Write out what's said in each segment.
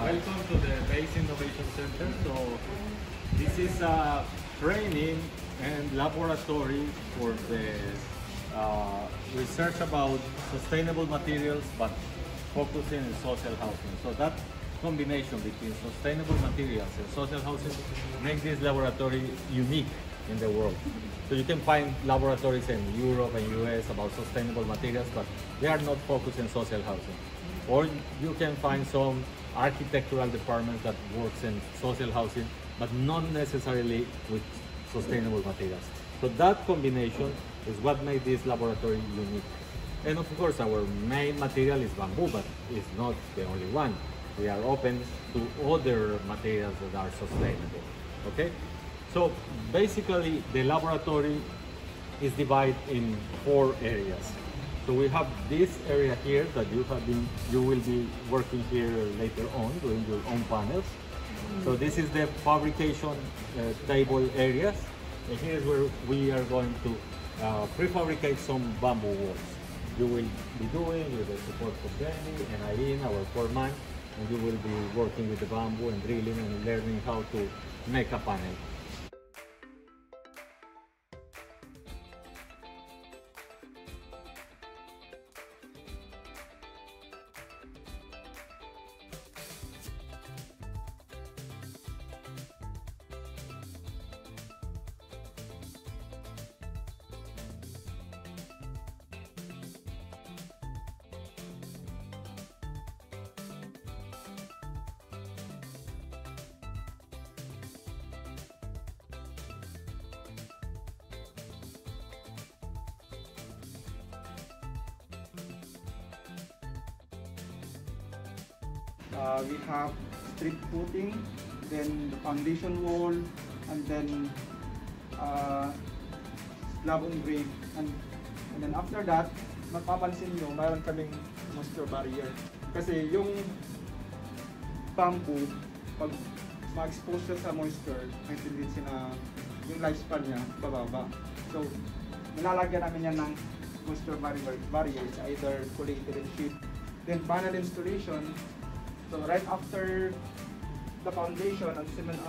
Welcome to the Base Innovation Center. So this is a training and laboratory for the uh, research about sustainable materials, but focusing on social housing. So that combination between sustainable materials and social housing makes this laboratory unique in the world. So you can find laboratories in Europe and US about sustainable materials, but they are not focused on social housing. Or you can find some architectural departments that works in social housing, but not necessarily with sustainable materials. So that combination is what made this laboratory unique. And of course, our main material is bamboo, but it's not the only one. We are open to other materials that are sustainable. Okay? So basically, the laboratory is divided in four areas. So we have this area here that you have been, you will be working here later on doing your own panels. So this is the fabrication uh, table areas. And here is where we are going to uh, prefabricate some bamboo walls. You will be doing with the support of Benny and Irene, our foreman, and you will be working with the bamboo and drilling and learning how to make a panel. Uh, we have strip footing, then the foundation wall, and then uh, slab on grade. And, and then after that, mapapansin nyo, mayroon kaming moisture barrier. Kasi yung bamboo, pag ma-expose siya sa moisture, may tendency na yung lifespan niya bababa. So, nilalagyan namin yan ng moisture barrier, barriers, either polyethylene sheet. Then panel installation, so right after the foundation and cement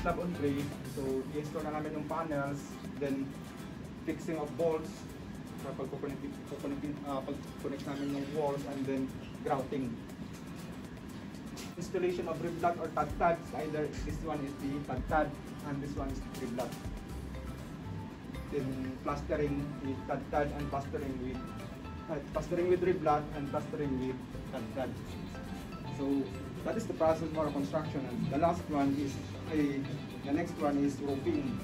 slab on grade, so i-install na namin yung panels, then fixing of bolts, para pag-connect uh, pag-connect namin yung walls and then grouting. Installation of reblock or tad-tad, either this one is the tad-tad and this one is the reblock. Then plastering with tad-tad and plastering with uh, plastering with reblock and plastering with tad-tad. So that is the process for construction. And the last one is a, the next one is roofing.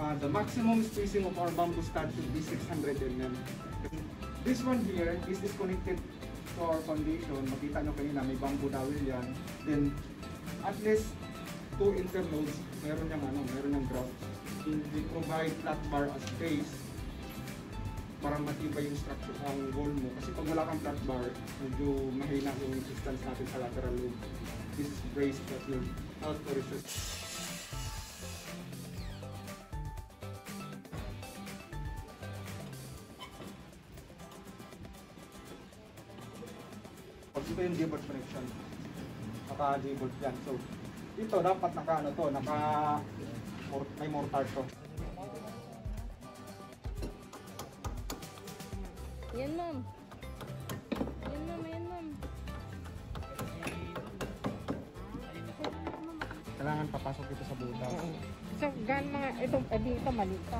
Uh, the maximum spacing of our bamboo stud should be 600 mm. This one here is disconnected to our foundation. Makita nyo kanina may bamboo dowel yan. Then at least two internodes, meron yung ano, meron yung grout. We provide flat bar as base para matibay yung structure ang wall mo. Kasi pag wala kang flat bar, medyo mahina yung resistance natin sa lateral load. This is brace that will help to Pag ito yung J-board connection, naka J-board yan. So, dito dapat naka ano to, naka may mortar to. Yan ma'am. Yan ma'am, yan ma'am. Kailangan papasok ito sa butas. So, gan mga, itong, eh, dito mali pa.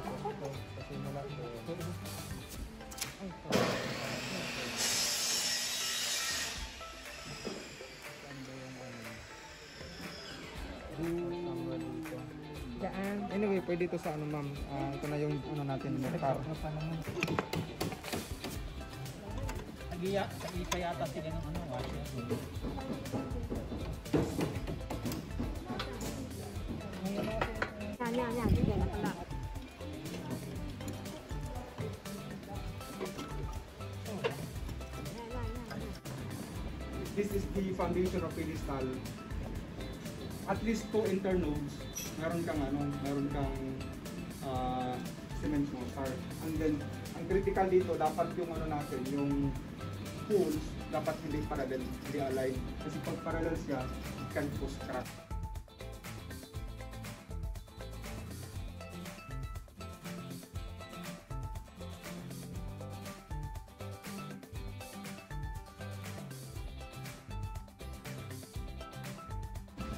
Tapos ito, kasi mula ito. Pwede ito sa ano ma'am, Ah, ito na yung ano natin, mortar. Nagiya, sa isa yata sila ng ano, washer. Yan, yan, yan. Sige, nakala. Yan, yan, yan. This is the foundation of pedestal. At least two internodes, meron kang ano, meron kang ah, cement mortar. And then, ang critical dito, dapat yung ano natin, yung pools, dapat hindi parallel, hindi aligned. Kasi pag parallel siya, it can cause crack.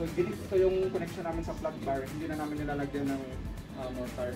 So, ganito ito yung connection namin sa flat bar. Hindi na namin nilalagyan ng ah, mortar.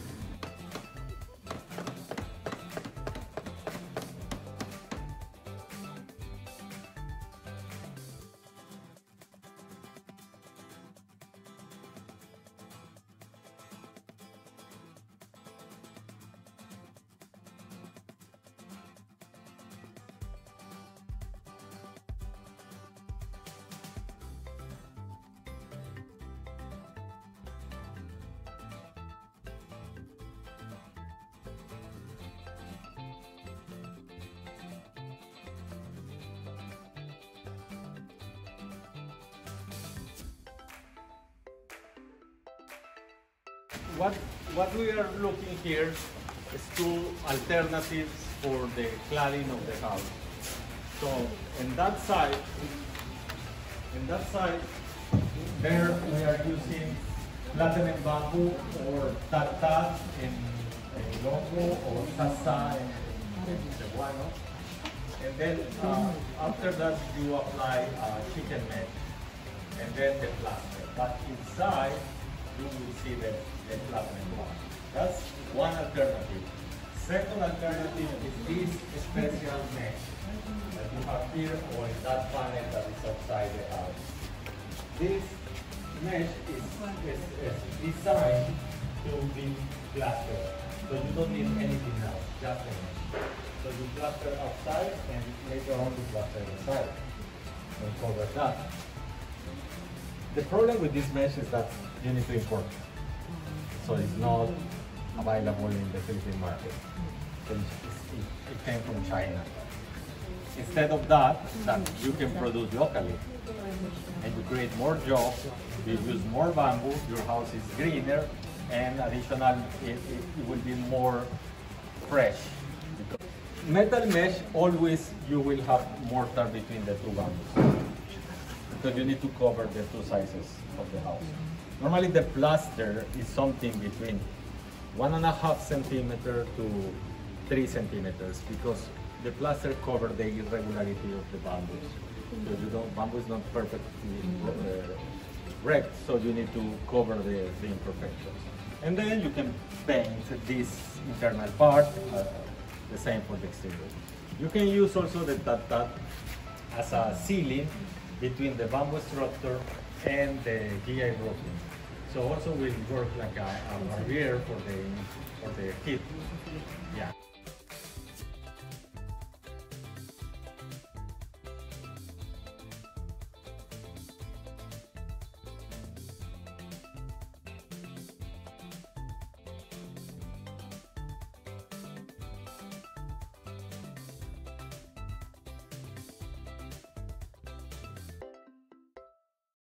What what we are looking here is two alternatives for the cladding of the house. So in that side, in that side, there we are using flattened bamboo or tata in Ilonggo or sasa in Cebuano. And then uh, after that you apply uh, chicken mesh and then the plaster. But inside you will see the, the platinum bar. That's one alternative. Second alternative is this special mesh that you have here or in that panel that is outside the house. This mesh is, is, is designed to be plastered. So you don't need anything else, just a mesh. So you plaster outside and later on you plaster inside and cover that. The problem with this mesh is that you need to import it. So it's not available in the Philippine market. It, came from China. Instead of that, that you can produce locally and you create more jobs, you use more bamboo, your house is greener and additional, it, it, it will be more fresh. Metal mesh, always you will have mortar between the two bamboos because you need to cover the two sizes of the house. Normally the plaster is something between one and a half centimeter to three centimeters because the plaster cover the irregularity of the bamboos. So you don't, bamboo is not perfectly uh, so you need to cover the, the imperfections. And then you can paint this internal part, uh, the same for the exterior. You can use also the tat tat as a ceiling between the bamboo structure and the GI roofing. So also will work like a, a barrier for the for the heat. Yeah.